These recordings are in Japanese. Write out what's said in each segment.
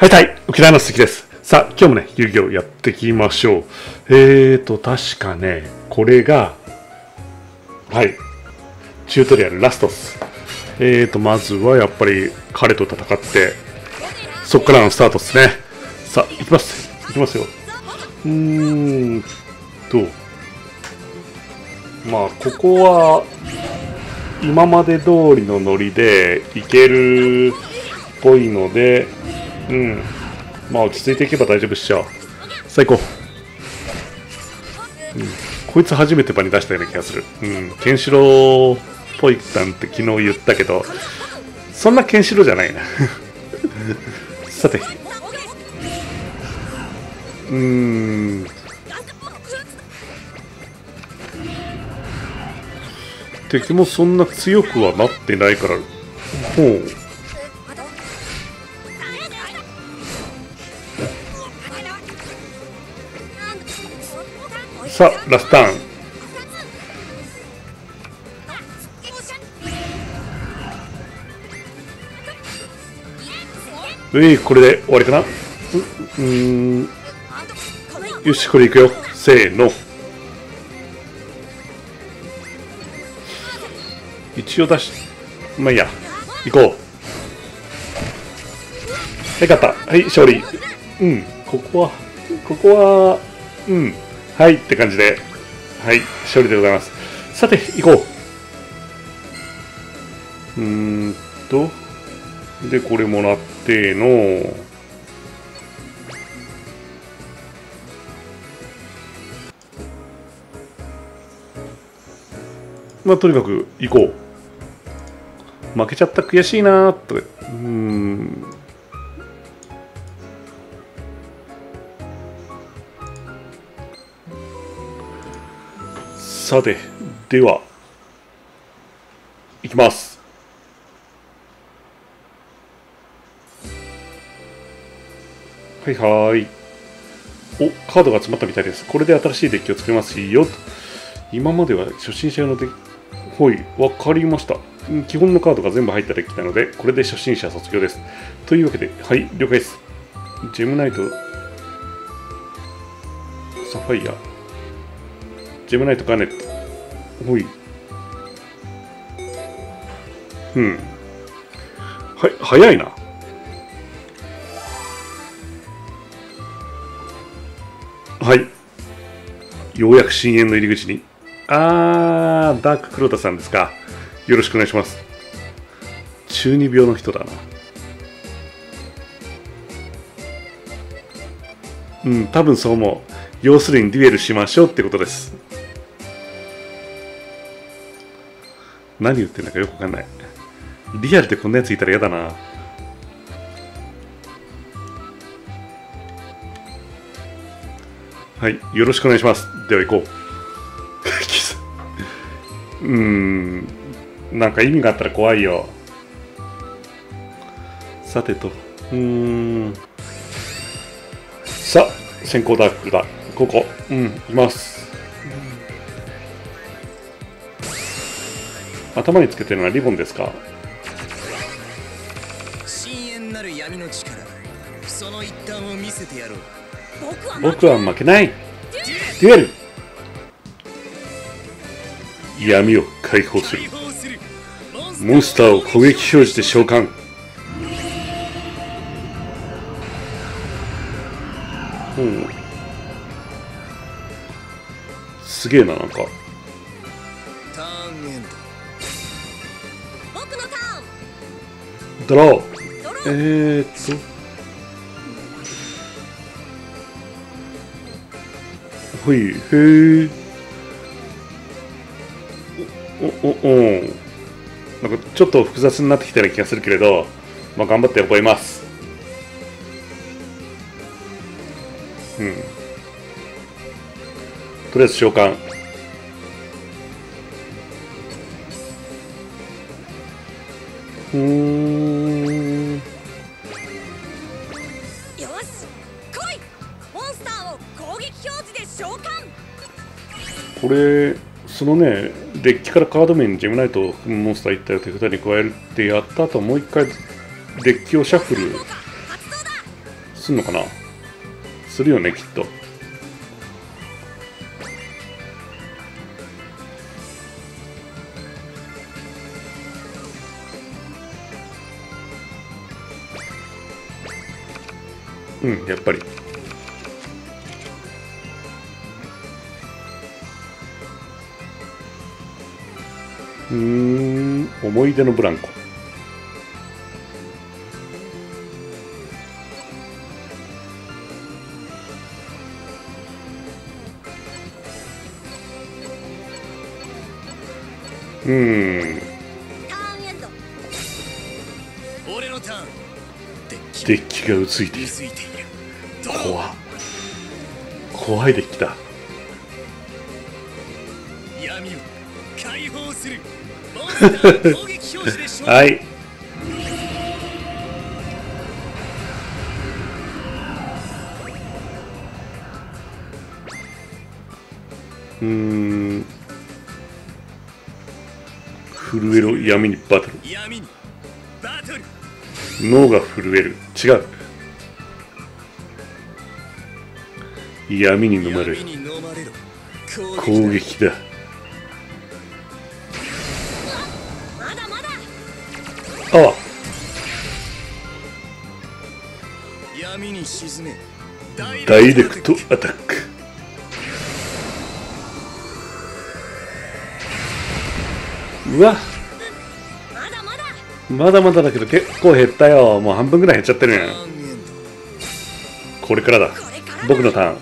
はいはい、沖縄の鈴木です。さあ、今日もね、遊戯をやっていきましょう。えーと、確かね、これが、はい、チュートリアルラストっす。えーと、まずはやっぱり彼と戦って、そっからのスタートっすね。さあ、行きます。行きますよ。うーんと、まあ、ここは、今まで通りのノリでいけるっぽいので、うん。まあ落ち着いていけば大丈夫っしょ。最高。うん。こいつ初めて場に出したような気がする。うん。ケンシロウっぽいなんて昨日言ったけど、そんなケンシロウじゃないな。さて。うーん。敵もそんな強くはなってないから、ほう。さあ、ラスターン。うい、これで終わりかな？うん。よし、これいくよ。せーの。一応出し、まあいいや。行こう。はい、勝った。はい、勝利。うん、ここは、ここは、うん。はいって感じで、はい、勝利でございます。さて、行こう。うーんと、で、これもらっての、まあ、とにかく行こう。負けちゃった悔しいなーとさて、では、いきます。はいはい。お、カードが詰まったみたいです。これで新しいデッキを作れますよ。今までは初心者用のデッキ、ほい、わかりました。基本のカードが全部入ったデッキなので、これで初心者卒業です。というわけで、はい、了解です。ジェムナイト、サファイア、ジェムナイトガーネット。ほい。うん。はい、早いな。はい。ようやく深淵の入り口に。あー、ダーククロタさんですか。よろしくお願いします。中二病の人だな。うん、多分そう思う。要するにデュエルしましょうってことです。何言ってんだかよくわかんない。リアルでこんなやついたら嫌だな。はい、よろしくお願いします。では行こう。うーん、なんか意味があったら怖いよ。さてと、うーん。さあ、先行ダークだ。ここ、うん、いきます。頭につけてるのはリボンですか？深淵なる闇の力その一端を見せてやろう。僕は負けない。デュエル。闇を解放する。モンスターを攻撃表示で召喚。う。んすげえななんかえー、っと。ほいへえおおおなんかちょっと複雑になってきたような気がするけれどまあ頑張って覚えます。うん。とりあえず召喚。うーんこれそのねデッキからカード面にジェムナイトモンスター1体を手札に加えるってやった後もう一回デッキをシャッフルすんのかな？するよねきっと。うんやっぱり。うん。思い出のブランコ。うん。デッキがうついている。いている怖怖いデッキだ。闇を解放する。はい。うーん。震えろ闇にバトル闇にバトル。脳が震える。違う。闇に飲まれる。攻撃だ。に沈めダイレクトアタック。うわ。まだまだ。まだまだだけど結構減ったよ。もう半分ぐらい減っちゃってる。ねターンエンドこれからだ。からだ僕のターン。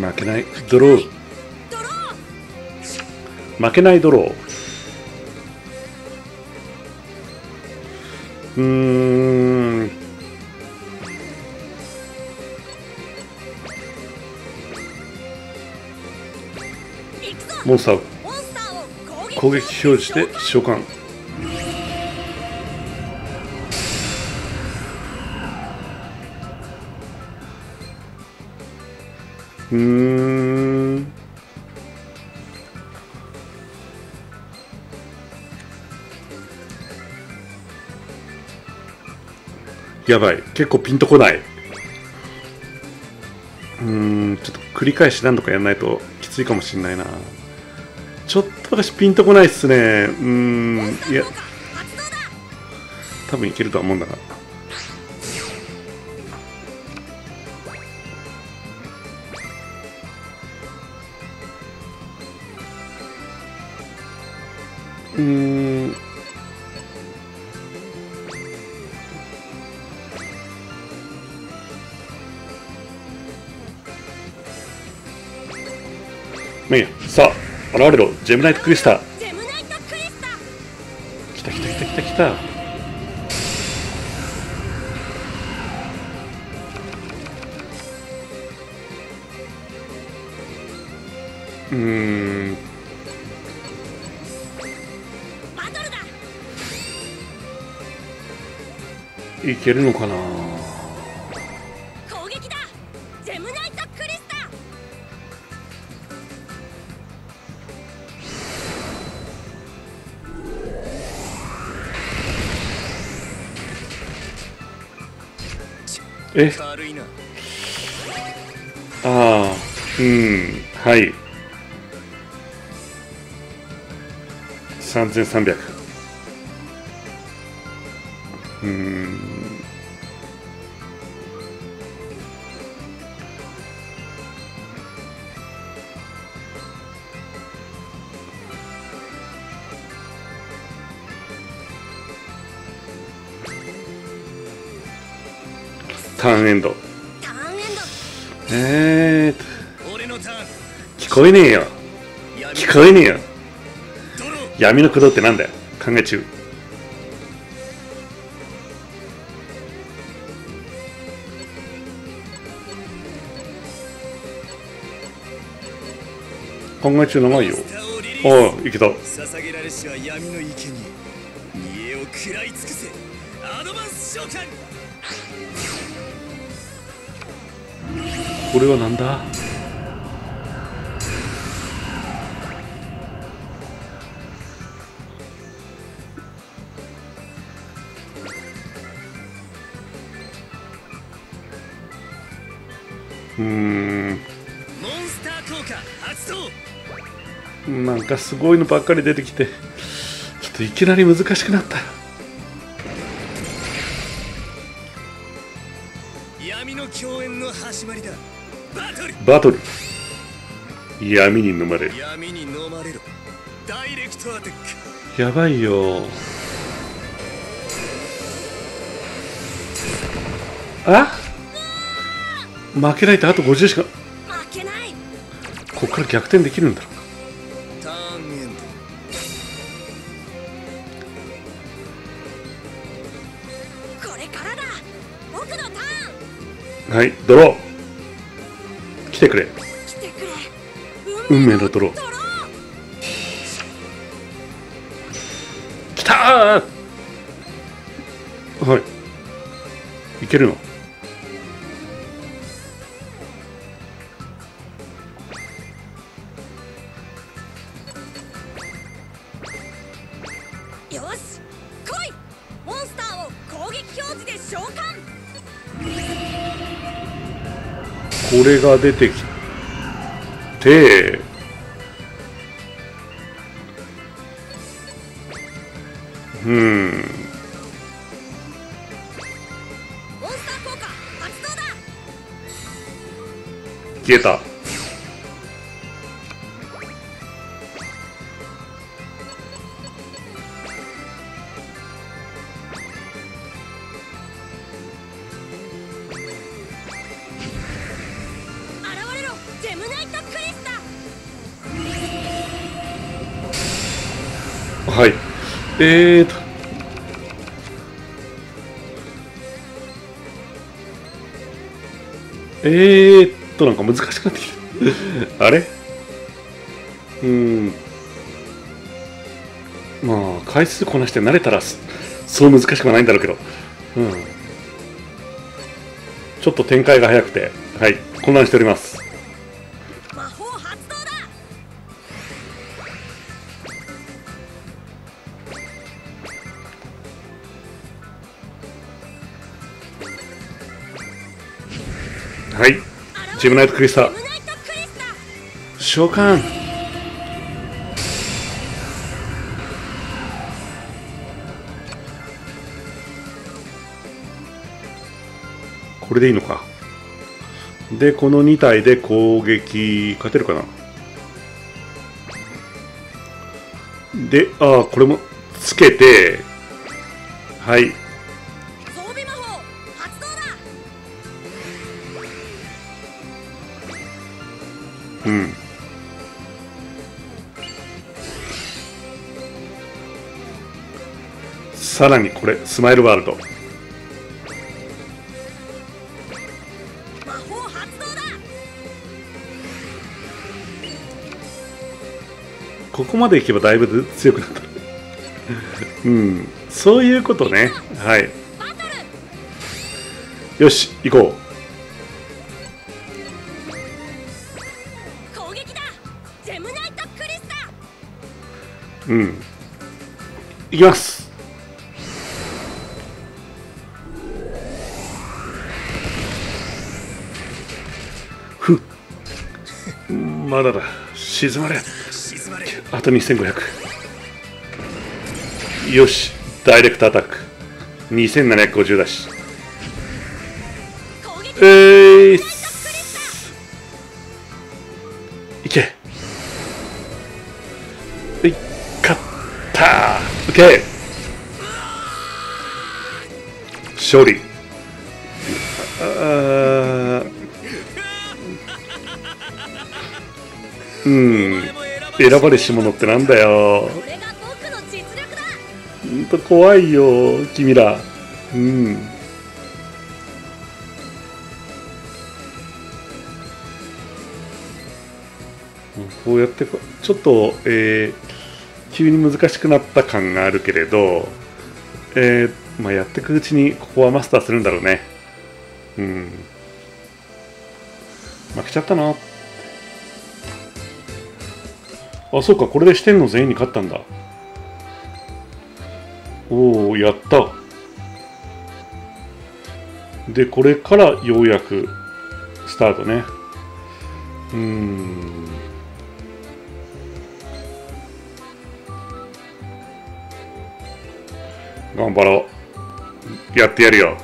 負けない。ドロードロー。負けないドロー。うーん。モンスター。を攻撃表示で召喚。うーんやばい。結構ピンとこない。うんちょっと繰り返し何度かやらないときついかもしんないな。ちょっと私ピンとこないっすね。うんいや。多分いけるとは思うんだが。うん。まあいさあ現れろ。ジェムナイトクリスタジェムナイトクリスタ来た来た来た来た来た。うーん。いけるのかな？え？ああうんはい。3300ターンエンド。えー、聞こえねえよ。闇聞こえねえよ。闇。の駆動ってなんだよ。考え中。考え中長いよモンスターをリリー。ああいけた。ス捧げられしは闇の池に。見栄を食らい尽くせ。アドバンス召喚これはなんだ？うん。モンスター効果発動。なんかすごいのばっかり出てきてちょっといきなり難しくなった。よ闇の共演の始まりだ。バトル。バトル。闇に飲まれる。闇に飲まれろ。ダイレクトアタック。やばいよ。あ？負けないとあと50しか。負けない。こっから逆転できるんだろはいドロー。来てくれ。てくれ運命のドロードロー。来たー。はい。いけるの？これが出てきてうん。消えたえーと。えーっとなんか難しくなってきた。あれ？うん。まあ回数こなして慣れたらそそう難しくはないんだろうけど。うん。ちょっと展開が早くてはい混乱しております。ジェムナイトクリスタジェムナイトクリスタ召喚。これでいいのか。でこの2体で攻撃。勝てるかな。でああこれもつけて。はい。うん。さらにこれスマイルワールド。ここまでいけばだいぶ強くなった。うん。そういうことね。はい。よし行こ攻ううん。行きます。ふ。っまだだ。沈まれ。あと2500よし。ダイレクトアタック。2750だし。えー、った。オッケー勝利。あー。うん。選ばれし者ってなんだよ。これが僕の実力だほんと怖いよ君ら。うん。こうやってちょっと、えー急に難しくなった感があるけれど、えーまあ、やっていくうちにここはマスターするんだろうね。うん。負けちゃったな。あそうかこれで四天王全員に勝ったんだ。おおやった。でこれからようやくスタートね。うん。頑張ろう。やってやるよ。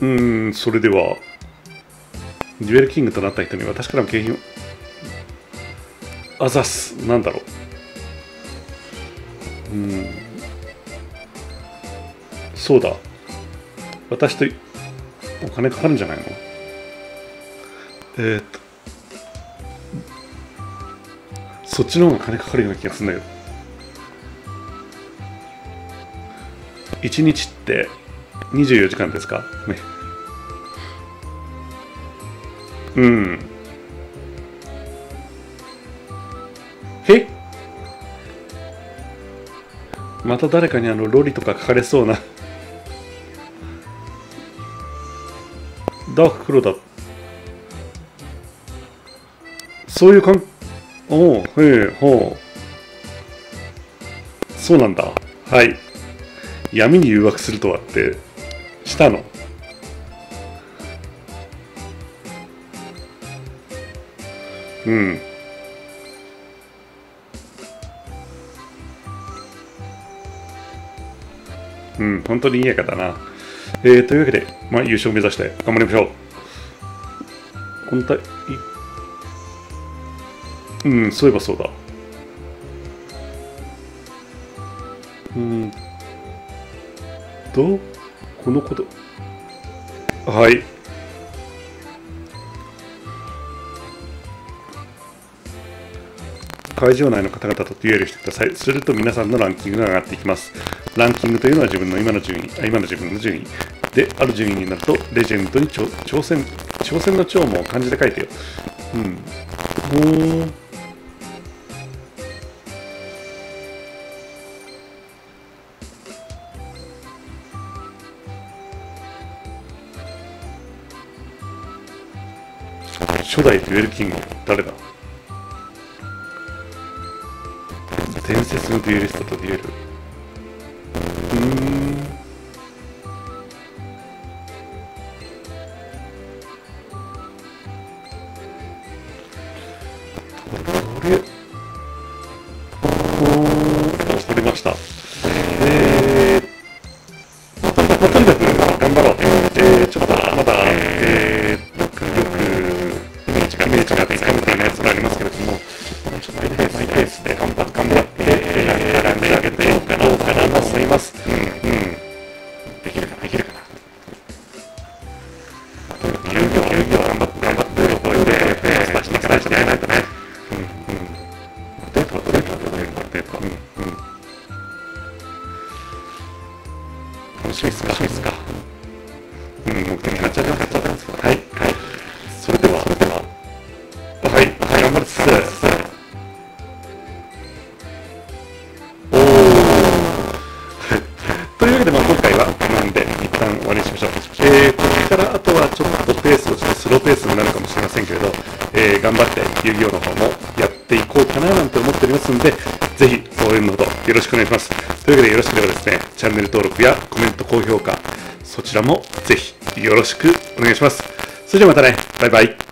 うーんそれではデュエルキングとなった人に私からの景品を。あざす。なんだろう。うんそうだ。私とお金かかるんじゃないの？えー、っとそっちの方が金かかるような気がするんだけど。1日って24時間ですか？ね。うん。え？また誰かにあのロリとか書かれそうな。ダーク黒だ。そういう感おおへえほう。そうなんだ。はい。闇に誘惑するとはってしたの？うん。うん本当にいいやかだな。えー、というわけで、まあ、優勝目指して頑張りましょう。本当うんそういえばそうだうんとこのことはい会場内の方々とデュエルしてください。すると皆さんのランキングが上がっていきます。ランキングというのは自分の今の順位、あ今の自分の順位。で、ある順位になると、レジェンドに挑戦、挑戦の長も漢字で書いてよ。うん。ほー。初代デュエルキング誰だ？伝説のデュエリストとデュエル。うん。これ。してチャンネル登録やコメント、高評価、そちらもぜひよろしくお願いします。それではまたね、バイバイ。